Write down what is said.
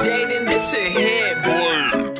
Jaden, this a hit, boy.